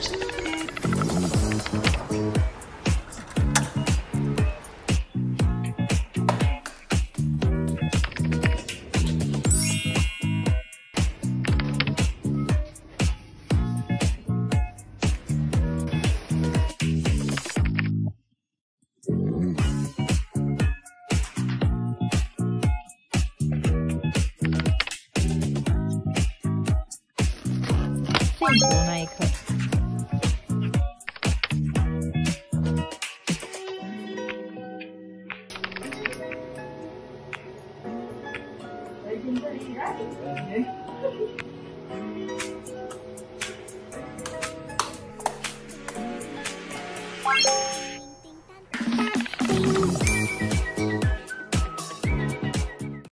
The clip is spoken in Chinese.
幸福那一刻。Okay.